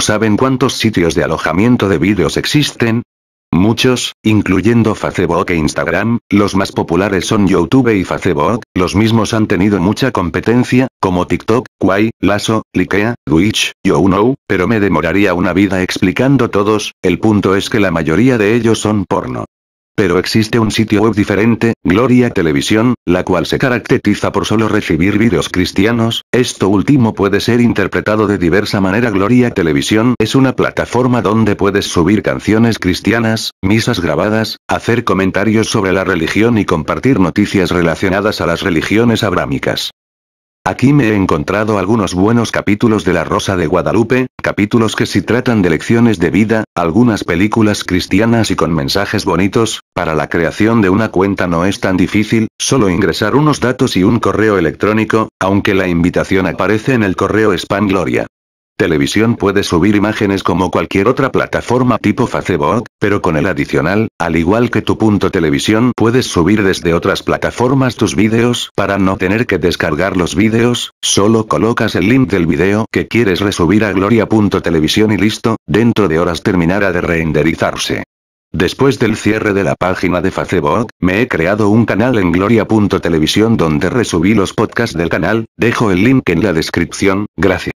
¿Saben cuántos sitios de alojamiento de vídeos existen? Muchos, incluyendo Facebook e Instagram, los más populares son YouTube y Facebook, los mismos han tenido mucha competencia, como TikTok, Kwai, Lasso, Likea, Twitch, YouKnow, pero me demoraría una vida explicando todos, el punto es que la mayoría de ellos son porno. Pero existe un sitio web diferente, Gloria Televisión, la cual se caracteriza por solo recibir vídeos cristianos, esto último puede ser interpretado de diversa manera Gloria Televisión es una plataforma donde puedes subir canciones cristianas, misas grabadas, hacer comentarios sobre la religión y compartir noticias relacionadas a las religiones abrámicas. Aquí me he encontrado algunos buenos capítulos de La Rosa de Guadalupe, capítulos que sí tratan de lecciones de vida, algunas películas cristianas y con mensajes bonitos, para la creación de una cuenta no es tan difícil, solo ingresar unos datos y un correo electrónico, aunque la invitación aparece en el correo spam Gloria. Televisión puede subir imágenes como cualquier otra plataforma tipo Facebook, pero con el adicional, al igual que tu punto televisión puedes subir desde otras plataformas tus vídeos, para no tener que descargar los vídeos, solo colocas el link del vídeo que quieres resubir a gloria.televisión y listo, dentro de horas terminará de renderizarse. Después del cierre de la página de Facebook, me he creado un canal en gloria.televisión donde resubí los podcasts del canal, dejo el link en la descripción, gracias.